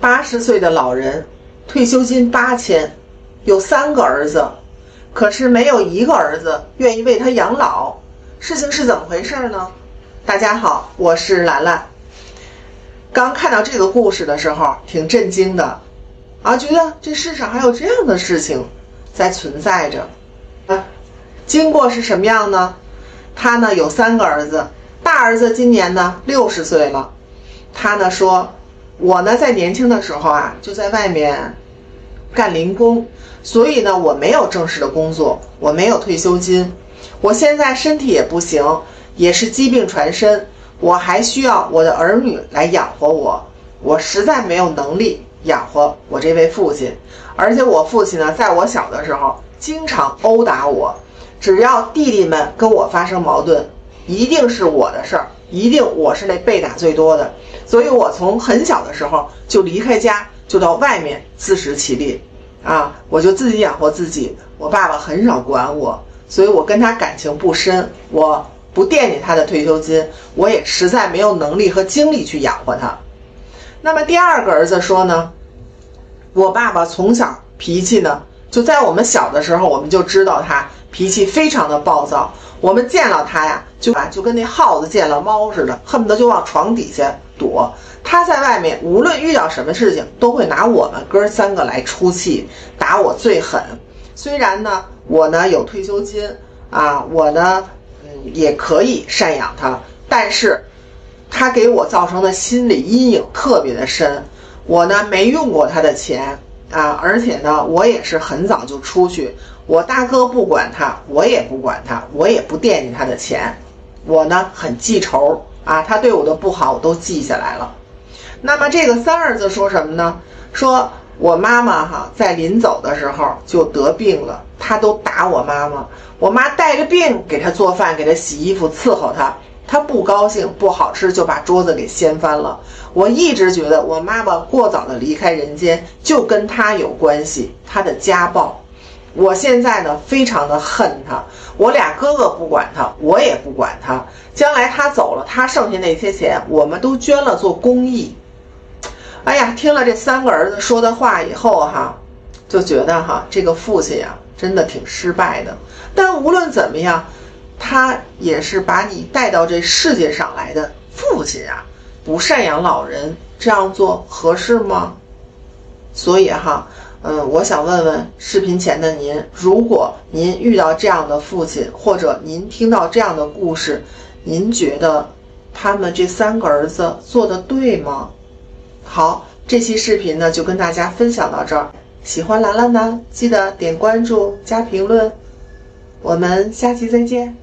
八十岁的老人，退休金八千，有三个儿子，可是没有一个儿子愿意为他养老。事情是怎么回事呢？大家好，我是兰兰。刚看到这个故事的时候，挺震惊的，啊，觉得这世上还有这样的事情在存在着。啊，经过是什么样呢？他呢有三个儿子，大儿子今年呢六十岁了，他呢说。我呢，在年轻的时候啊，就在外面干零工，所以呢，我没有正式的工作，我没有退休金。我现在身体也不行，也是疾病缠身，我还需要我的儿女来养活我。我实在没有能力养活我这位父亲，而且我父亲呢，在我小的时候经常殴打我，只要弟弟们跟我发生矛盾，一定是我的事儿，一定我是那被打最多的。所以我从很小的时候就离开家，就到外面自食其力，啊，我就自己养活自己。我爸爸很少管我，所以我跟他感情不深，我不惦记他的退休金，我也实在没有能力和精力去养活他。那么第二个儿子说呢，我爸爸从小脾气呢，就在我们小的时候，我们就知道他脾气非常的暴躁，我们见到他呀，就啊就跟那耗子见了猫似的，恨不得就往床底下。躲，他在外面无论遇到什么事情，都会拿我们哥三个来出气，打我最狠。虽然呢，我呢有退休金啊，我呢，嗯，也可以赡养他，但是，他给我造成的心理阴影特别的深。我呢没用过他的钱啊，而且呢，我也是很早就出去，我大哥不管他，我也不管他，我也不惦记他的钱，我呢很记仇。啊，他对我的不好我都记下来了。那么这个三儿子说什么呢？说我妈妈哈在临走的时候就得病了，他都打我妈妈。我妈带着病给他做饭，给他洗衣服，伺候他。他不高兴，不好吃就把桌子给掀翻了。我一直觉得我妈妈过早的离开人间就跟他有关系，他的家暴。我现在呢，非常的恨他。我俩哥哥不管他，我也不管他。将来他走了，他剩下那些钱，我们都捐了做公益。哎呀，听了这三个儿子说的话以后哈，就觉得哈，这个父亲呀，真的挺失败的。但无论怎么样，他也是把你带到这世界上来的父亲啊，不赡养老人，这样做合适吗？所以哈。嗯，我想问问视频前的您，如果您遇到这样的父亲，或者您听到这样的故事，您觉得他们这三个儿子做的对吗？好，这期视频呢就跟大家分享到这儿。喜欢兰兰呢，记得点关注加评论。我们下期再见。